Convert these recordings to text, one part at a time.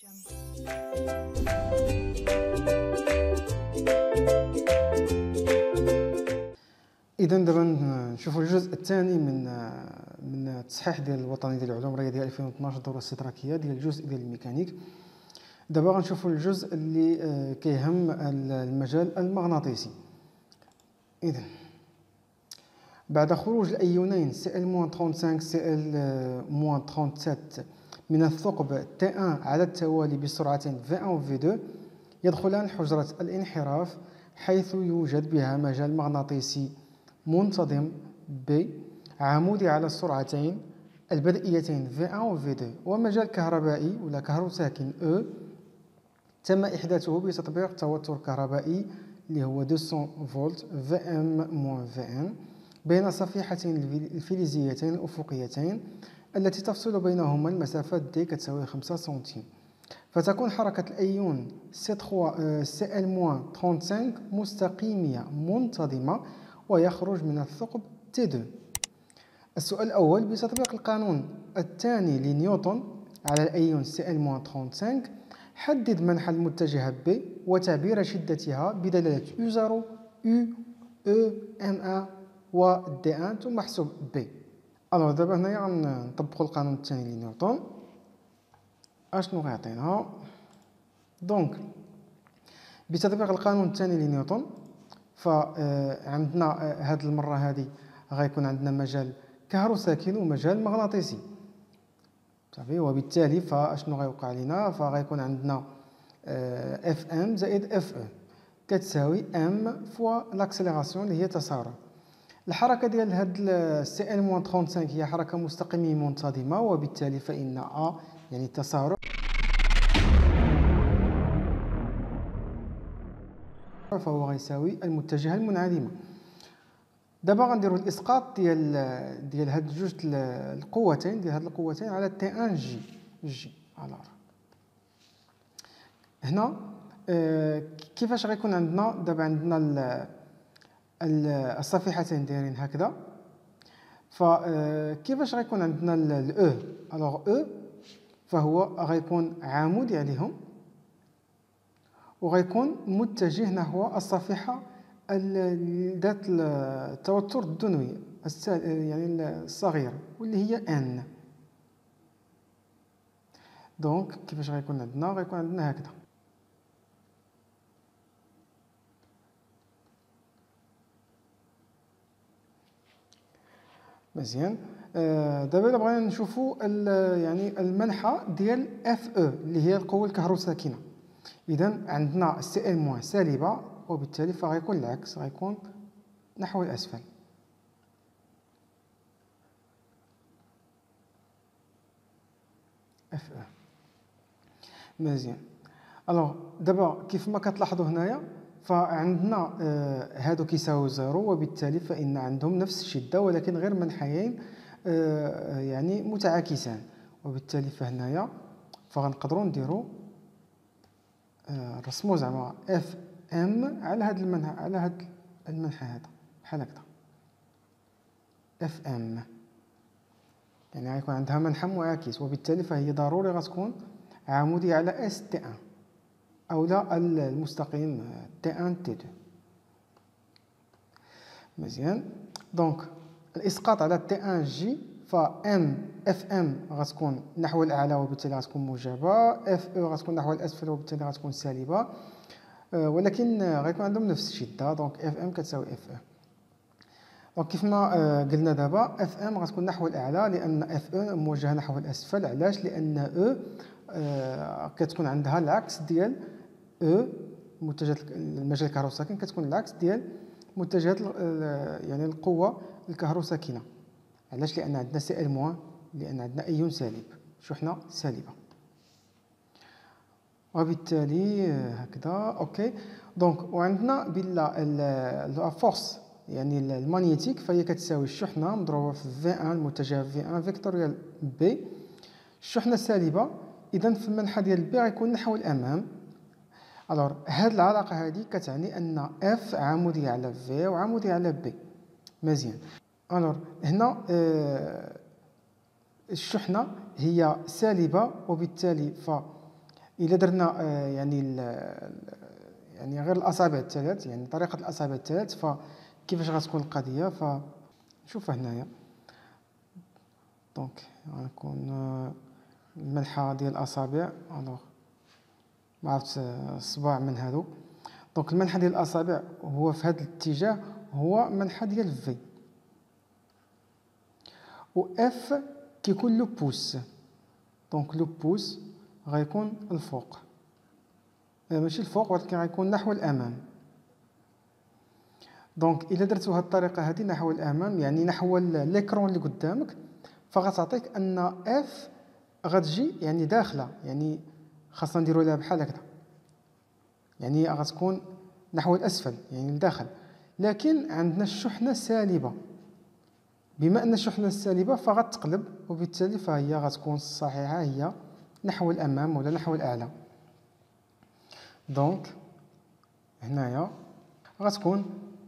اذا دابا نشوفوا الجزء الثاني من من التصحيح ديال الوطني ديال العلوم الرياضية 2012 الدوره الاستدراكيه ديال الجزء ديال الميكانيك. دابا غنشوفوا الجزء اللي آه، كيهم المجال المغناطيسي. اذا بعد خروج الأيونين Cl 35 Cl 37 من الثقب T1 على التوالي بسرعتين V1 و V2 يدخلان حجرة الانحراف حيث يوجد بها مجال مغناطيسي منتظم B عمودي على السرعتين البدئيتين V1 و V2 ومجال كهربائي ولا كهروساكن E تم إحداثه بتطبيق توتر كهربائي اللي هو 200 فولت VM VM بين صفيحتين الفلزيتين الأفقيتين التي تفصل بينهما المسافة دي كتساوي 5 سنتيم. فتكون حركة الأيون C3 CL-35 مستقيمية منتظمة ويخرج من الثقب T2 السؤال الأول بتطبيق القانون الثاني لنيوتن على الأيون CL-35 حدد منحى المتجهة B وتعبير شدتها بدلالة U0 U E M1 و D1 ثم احسب B alors دابا هنايا غنطبقو القانون الثاني لنيوتن اشنو غيعطينا donc بتطبيق القانون الثاني لنيوتن فعندنا هاد المره هذه غيكون عندنا مجال كهروساكن ومجال مغناطيسي صافي وبالتالي فاشنو غيوقع لنا فغيكون عندنا FM زائد FE كتساوي m fois l'accélération اللي هي تسارع الحركة ديال هاد Cl 35 هي حركة مستقيمة منتظمة وبالتالي فإن a يعني التسارع. فهو غيساوي المتجهة المنعدمه دابا غنديروا الإسقاط ديال ديال هاد جوج القوتين ديال هاد القوتين على تي ان جي جي الار هنا آه كيفاش غيكون عندنا؟ دابا عندنا الصفيحتين دايرين هكذا. فكيفاش آه، غيكون عندنا الاو الوغ أو فهو غيكون عمودي عليهم وغيكون متجه نحو الصفيحة ذات التوتر الدنوي يعني الصغيرة واللي هي N donc كيفاش غيكون عندنا؟ غيكون عندنا هكذا. مزيان. آه، دابا إلا بغينا نشوفوا يعني المنحى ديال FE اللي هي القوة الكهروساكنه إذا عندنا Cl moins سالبة وبالتالي فغيكون العكس غيكون نحو الأسفل. FE مزيان. alors دابا كيف ما كتلاحظوا هنايا فعندنا آه، هادو كيساوي zéro وبالتالي فإن عندهم نفس الشدة ولكن غير منحيين آه، يعني متعاكسان. وبالتالي فهنايا فغنقدروا نديروا نرسموا آه، زعما اف ام على هاد المنحى على هاد المنحى هذا بحال هكذا. اف ام يعني غيكون عندها منحى معاكس وبالتالي فهي ضروري غتكون عمودية على اس تي ان أو لا المستقيم تي ان تي دو مزيان. donc الإسقاط على TN j FM FM غتكون نحو الأعلى وبالتالي غتكون موجبة. FE غتكون نحو الأسفل وبالتالي غتكون سالبة. أه، ولكن غيكون عندهم نفس الشدة. donc FM كتساوي FE donc كيف ما أه، قلنا دابا FM غتكون نحو الأعلى لأن FE موجهة نحو الأسفل. علاش؟ لأن E أه، كتكون عندها العكس ديال E متجهات المجال الكهروساكن كتكون العكس ديال متجهات يعني القوة الكهروساكنة. علاش؟ لأن عندنا Cl moins لأن عندنا أيون سالب. شحنه سالبة. وبالتالي هكذا OK. donc وعندنا بلا la force يعني ال magnétique فهي كتساوي الشحنه مضروبة في V 1 المتجه V 1 vectoriel B الشحنه السالبه اذا في المنحى ديال B غيكون نحو الأمام. alors هاد العلاقة هادي كتعني أن F عموديه على V وعموديه على B مزيان. alors هنا آه الشحنة هي سالبة وبالتالي F إلا درنا آه، يعني يعني غير الأصابع الثلاث يعني طريقة الأصابع الثلاث فكيفاش غتكون القضية؟ فنشوفها هنايا. donc غنكون المنحى ديال الأصابع. alors ما عرفت الصباع من هادو. donc المنحى ديال الأصابع هو في هذا الاتجاه هو منحى ديال V و F كيكون le pouce. donc le pouce غيكون الفوق. آه، ماشي الفوق ولكن غيكون نحو الأمام. donc إلا درتو هاد الطريقة هذه نحو الأمام يعني نحو l'écran اللي قدامك فغتعطيك أن F غتجي يعني داخلة. يعني خاصنا نديرو لها بحال هكذا. يعني غتكون نحو الأسفل يعني لداخل. لكن عندنا الشحنة سالبة بما أن الشحنة سالبة فغتقلب وبالتالي فهي غتكون الصحيحة هي نحو الأمام ولا نحو الأعلى. donc هنايا غتكون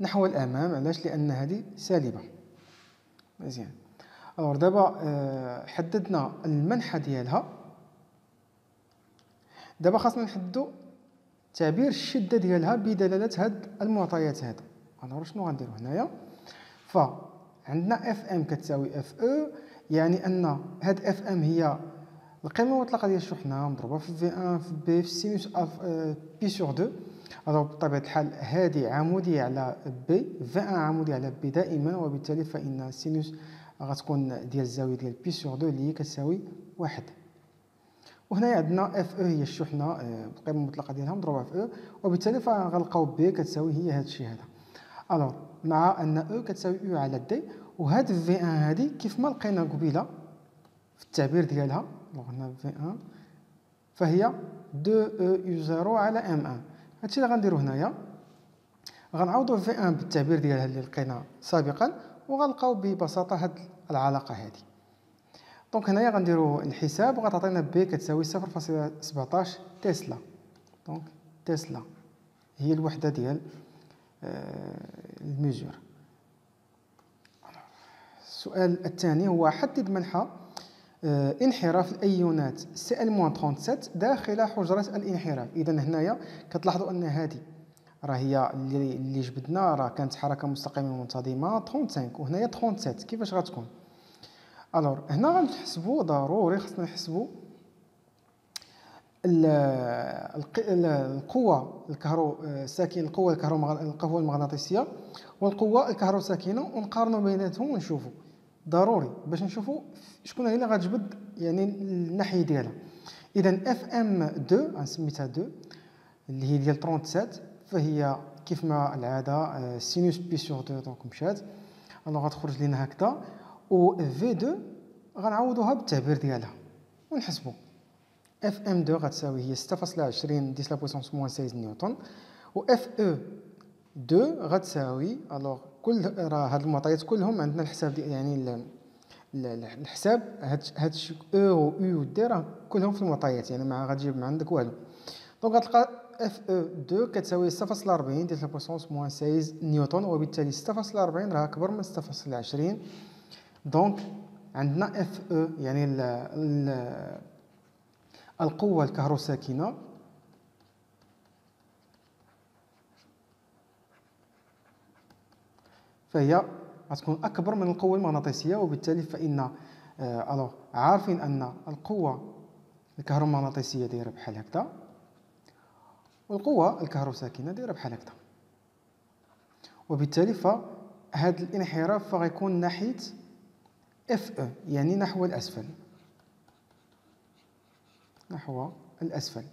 نحو الأمام. علاش؟ لأن هذه سالبة. مزيان. alors دابا آه، حددنا المنحى ديالها. دابا خاصنا نحددو تعبير الشدة ديالها بدلالة هاد المعطيات هادو. alors شنو غنديرو هنايا؟ فعندنا F m كتساوي F e يعني أن هاد F m هي القيمة المطلقة ديال الشحنه مضروبة في V 1 في B في sinus pi sur 2 alors بطبيعة الحال هذه عمودية على B V 1 عمودية على B دائما وبالتالي فإن sinus غتكون ديال الزاوية ديال pi sur 2 اللي هي كتساوي واحد. وهنا عندنا F e هي الشحنة آه، القيمه المطلقة ديالها مضروبة في E وبالتالي فغنلقاو B كتساوي هي هذا الشيء هذا. alors مع أن E كتساوي U على d وهاد V n هادي كيف ما لقينا قبيلة في التعبير ديالها donc هنا V n فهي deux e U zéro على m n هادشي اللي غنديرو هنايا. غنعوضو V n بالتعبير ديالها اللي لقينا سابقا وغنلقاو ببساطة هاد العلاقة هذه donc هنايا غنديرو الحساب وغتعطينا B كتساوي 0.17 تسلا. donc تسلا هي الوحدة ديال آه، ال mesure السؤال الثاني هو حدد منحى آه، انحراف الأيونات سي ال 37 داخل حجرة الانحراف. اذا هنايا كتلاحظوا أن هذه راه هي اللي جبدنا راه كانت حركة مستقيمة منتظمة 35 وهنايا 37 كيفاش غتكون؟ الور هنا غنحسبوا ضروري خصنا نحسبوا القوة الكهرو الساكنة القوة الكهرو المغناطيسية والقوة الكهروساكنة ونقارنوا بيناتهم ونشوفوا ضروري باش نشوفوا شكون هي اللي غتجبد يعني الناحية ديالها. إذا F m 2 غنسميتها 2 اللي هي ديال 37 فهي كيف ما العادة sinus pi sur 2 donc مشات. alors غتخرج لنا هكذا. و V 2 غنعوضوها بالتعبير ديالها. ونحسبوا F m 2 غتساوي هي 6.20 dix à la puissance moins 16 نيوتن. و F e 2 غتساوي alors كل راه هاد المعطيات كلهم عندنا الحساب دي يعني الحساب هاد هاد E و U d راه كلهم في المعطيات يعني ما غتجيب من عندك والو. donc غتلقى F e 2 كتساوي 6.40 dix à la puissance moins 16 نيوتن وبالتالي 6.40 راه أكبر من 6.20 donc عندنا F e يعني ال ال القوة الكهروساكنة. فهي غتكون أكبر من القوة المغناطيسية وبالتالي فإن ألو آه، عارفين أن القوة الكهرومغناطيسية دايرة بحال هكذا والقوة الكهروساكنة دايرة بحال هكذا. وبالتالي فهذا الانحراف فغيكون ناحية F e يعني نحو الأسفل. نحو الأسفل.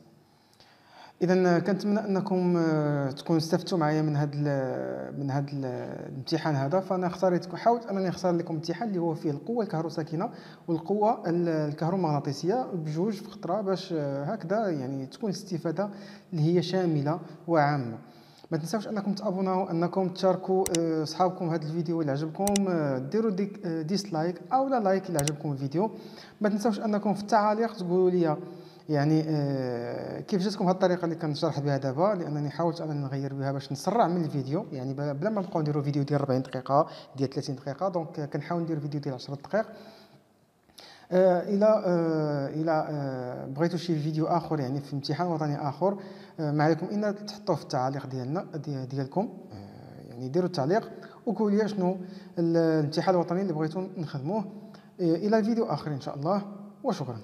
إذا كنتمنى أنكم آه، تكونوا استفدتوا معايا من هذا من هذا الامتحان هذا. فأنا اختاريت حاولت أنني نختار لكم امتحان اللي هو فيه القوة الكهروساكنة والقوة الكهرومغناطيسية بجوج في خطرة باش آه، هكذا يعني تكون الاستفادة اللي هي شاملة وعامة. ما تنساوش انكم ت abonner او انكم تشاركوا آه، صحابكم هذا الفيديو اللي عجبكم آه، ديروا ديك dislike آه، أو لا like اللي عجبكم الفيديو. ما تنساوش انكم في التعاليق تقولوا لي يعني كيف جاتكم هذه الطريقة اللي كنشرح بها دابا؟ لأنني حاولت انني نغير بها باش نسرع من الفيديو. يعني بلا ما نبقاو نديروا فيديو ديال 40 دقيقة ديال 30 دقيقة donc كنحاول ندير فيديو ديال 10 دقائق إلى إلى بغيتوا شي فيديو آخر يعني في امتحان وطني آخر. ما عليكم إلا تحطوه في التعاليق ديالنا ديالكم. يعني ديروا التعليق وقولوا لي شنو الامتحان الوطني اللي بغيتوا نخدموه. إلى الفيديو آخر إن شاء الله. وشكرا.